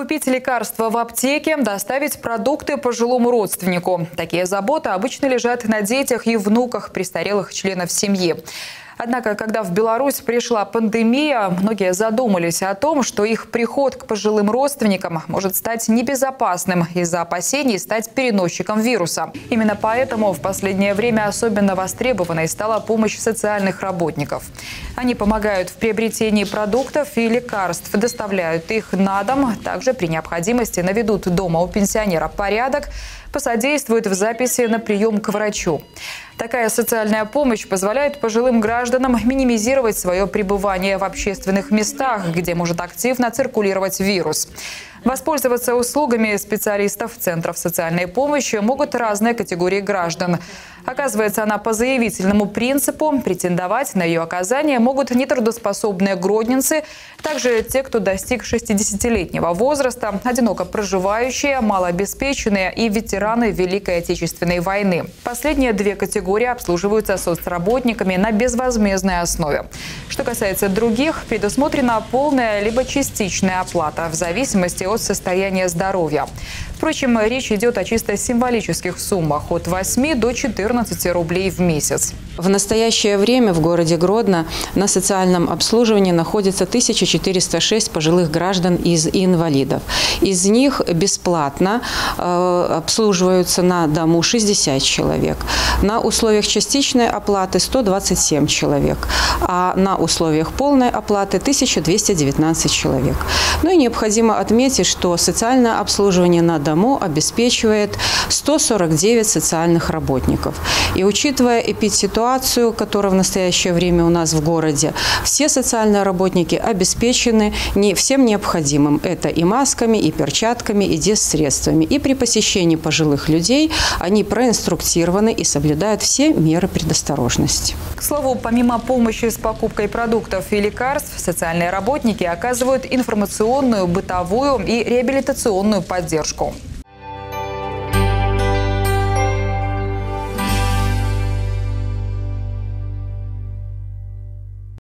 Купить лекарства в аптеке, доставить продукты пожилому родственнику. Такие заботы обычно лежат на детях и внуках престарелых членов семьи. Однако, когда в Беларусь пришла пандемия, многие задумались о том, что их приход к пожилым родственникам может стать небезопасным из-за опасений стать переносчиком вируса. Именно поэтому в последнее время особенно востребованной стала помощь социальных работников. Они помогают в приобретении продуктов и лекарств, доставляют их на дом, также при необходимости наведут дома у пенсионера порядок, посодействуют в записи на прием к врачу. Такая социальная помощь позволяет пожилым гражданам минимизировать свое пребывание в общественных местах, где может активно циркулировать вирус. Воспользоваться услугами специалистов Центров социальной помощи могут разные категории граждан. Оказывается, она по заявительному принципу. Претендовать на ее оказание могут нетрудоспособные гродненцы, также те, кто достиг 60-летнего возраста, одиноко проживающие, малообеспеченные и ветераны Великой Отечественной войны. Последние две категории обслуживаются соцработниками на безвозмездной основе. Что касается других, предусмотрена полная либо частичная оплата в зависимости от состояния здоровья. Впрочем, речь идет о чисто символических суммах от 8 до 14 рублей в месяц. В настоящее время в городе Гродно на социальном обслуживании находится 1406 пожилых граждан из инвалидов. Из них бесплатно э, обслуживаются на дому 60 человек. На условиях частичной оплаты 127 человек, а на условиях полной оплаты 1219 человек. Ну и необходимо отметить, что социальное обслуживание на дому обеспечивает 149 социальных работников. И учитывая эпидситуацию, которая в настоящее время у нас в городе, все социальные работники обеспечены не всем необходимым. Это и масками, и перчатками, и дезсредствами. И при посещении пожилых людей они проинструктированы и соблюдают все меры предосторожности. К слову, помимо помощи с покупкой продуктов и лекарств, социальные работники оказывают информационную, бытовую и реабилитационную поддержку.